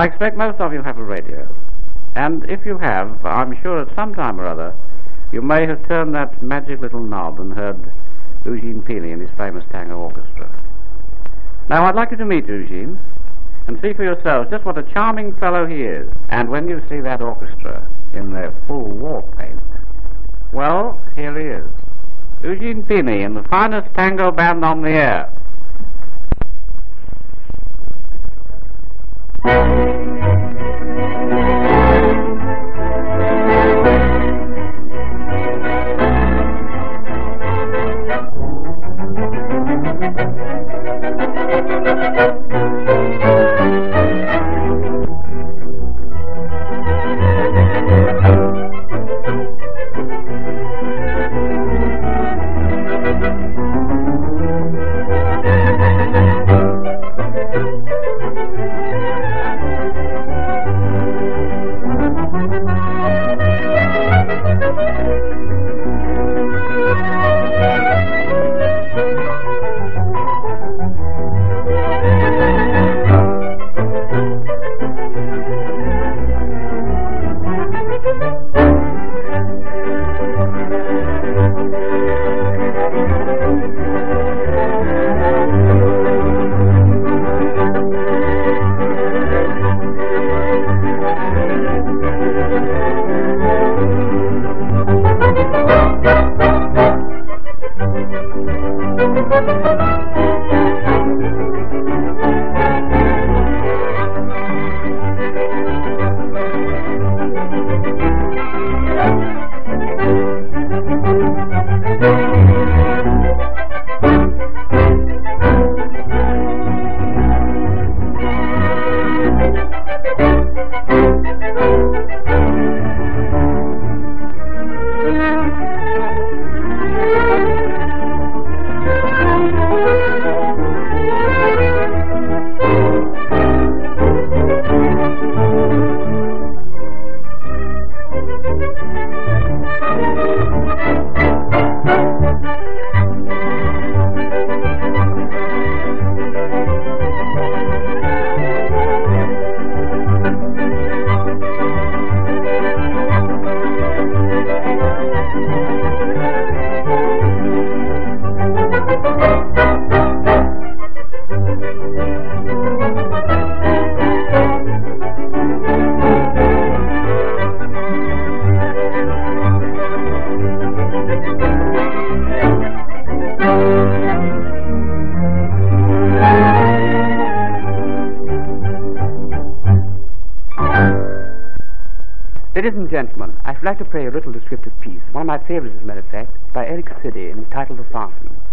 I expect most of you have a radio. And if you have, I'm sure at some time or other you may have turned that magic little knob and heard Eugene Pini and his famous tango orchestra. Now I'd like you to meet Eugene and see for yourselves just what a charming fellow he is. And when you see that orchestra in their full war paint, well, here he is. Eugene Pini in the finest tango band on the air. Ladies Thank you. Gentlemen, I should like to play a little descriptive piece, one of my favorites, as a matter of fact, by Eric Siday, entitled The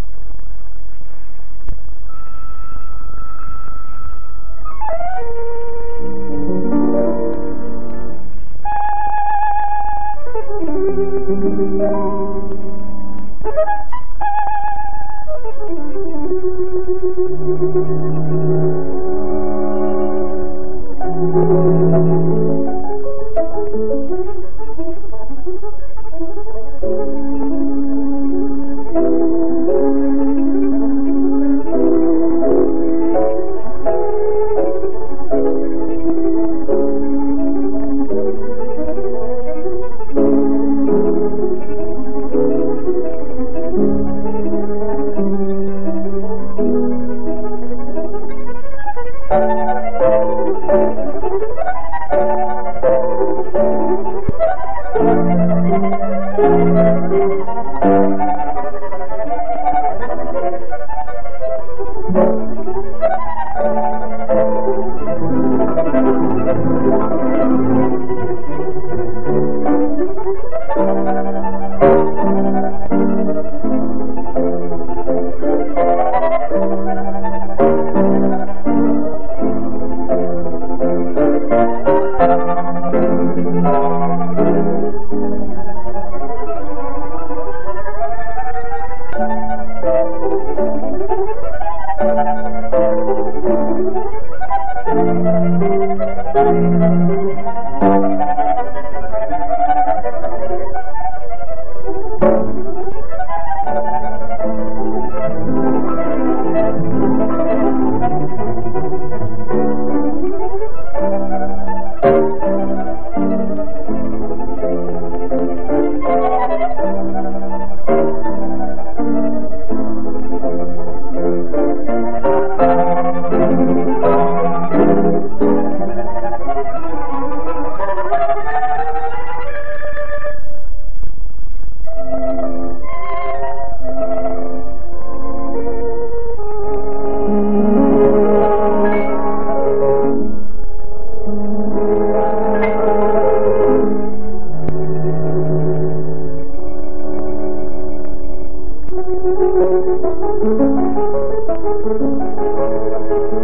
Thank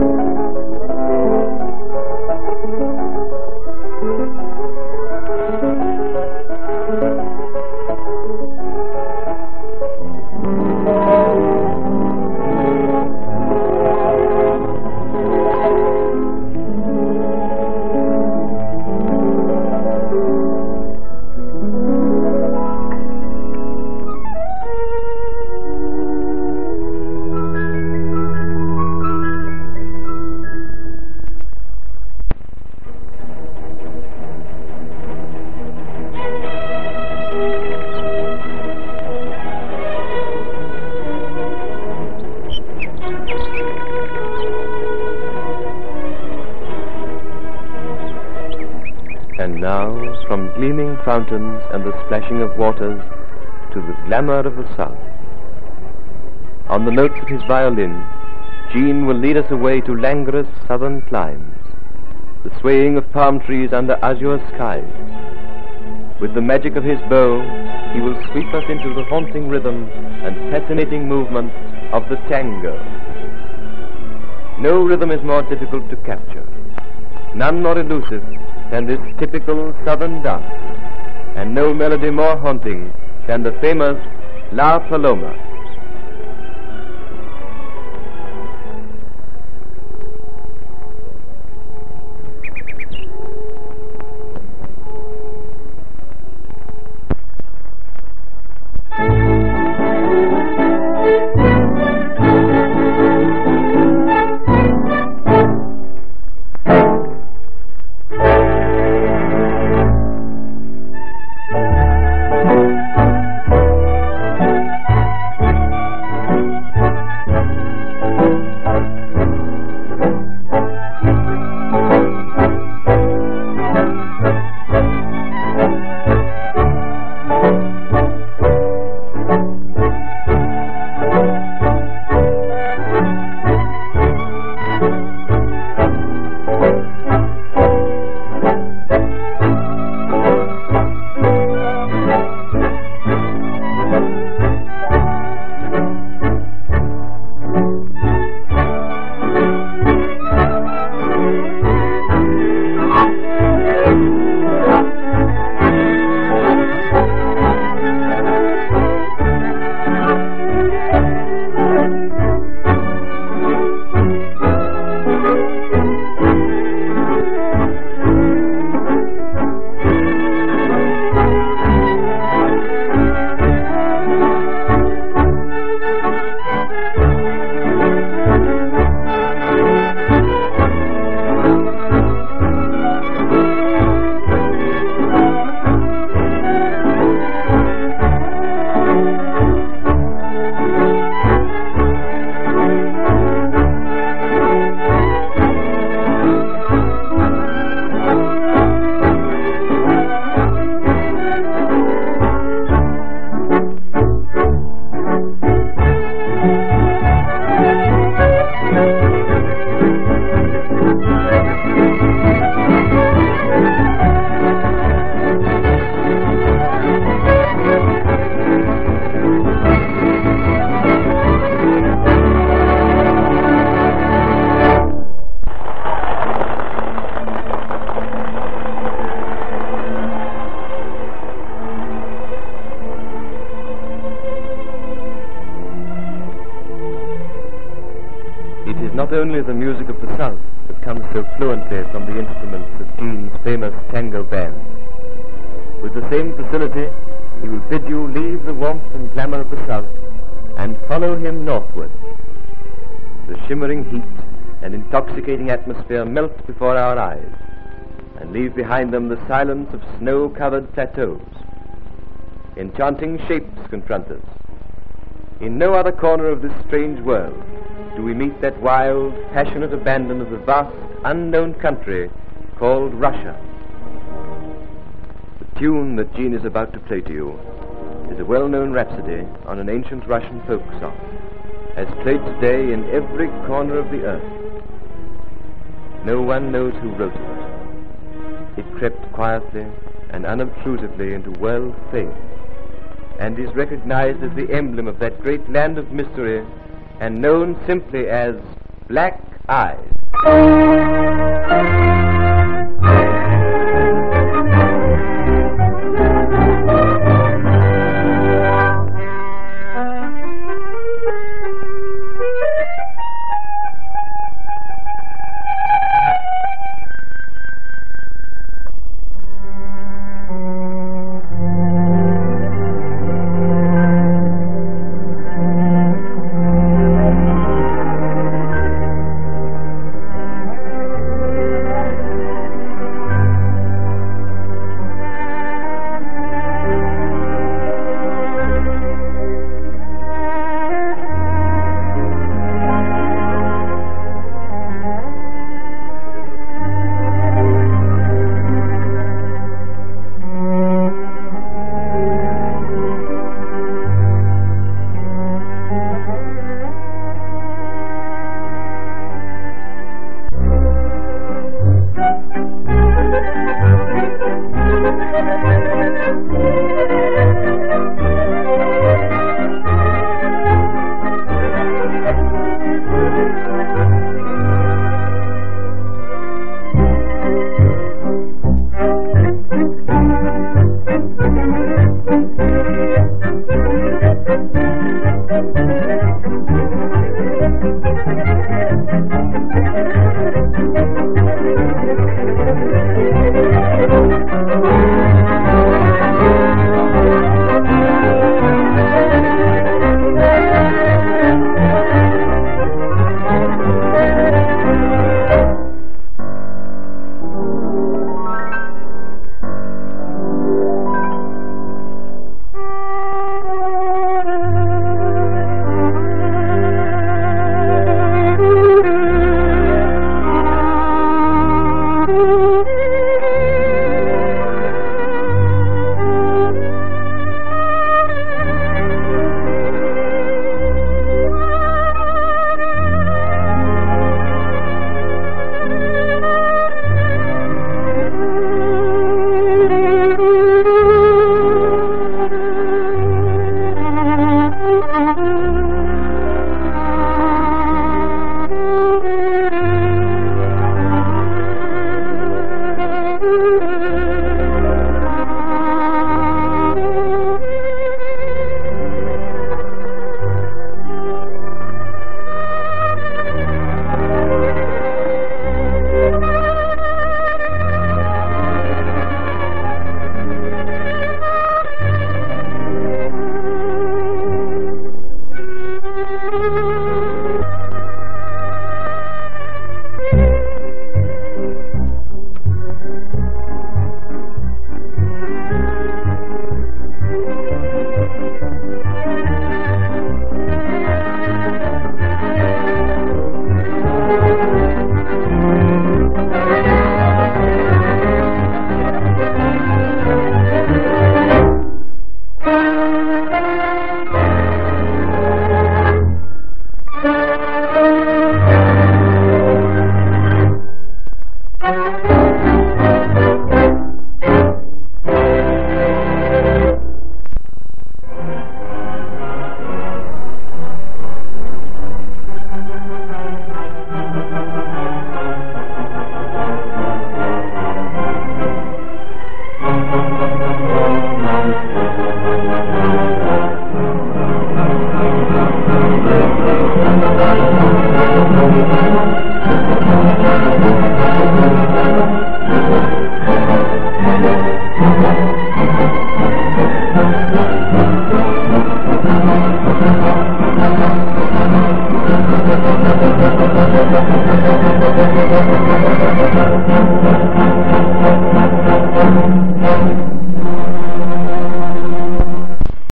you. From gleaming fountains and the splashing of waters to the glamour of the sun. On the notes of his violin, Gene will lead us away to languorous southern climes, the swaying of palm trees under azure skies. With the magic of his bow, he will sweep us into the haunting rhythm and fascinating movements of the tango. No rhythm is more difficult to capture, none more elusive than this typical southern dance, and no melody more haunting than the famous La Paloma. Not only the music of the South that comes so fluently from the instruments of Gene's famous tango band. With the same facility, he will bid you leave the warmth and glamour of the South and follow him northward. The shimmering heat and intoxicating atmosphere melt before our eyes and leave behind them the silence of snow-covered plateaus. Enchanting shapes confront us. In no other corner of this strange world do we meet that wild, passionate abandon of the vast, unknown country called Russia. The tune that Gene is about to play to you is a well-known rhapsody on an ancient Russian folk song, as played today in every corner of the earth. No one knows who wrote it. It crept quietly and unobtrusively into world fame, and is recognized as the emblem of that great land of mystery and known simply as Black Eyes.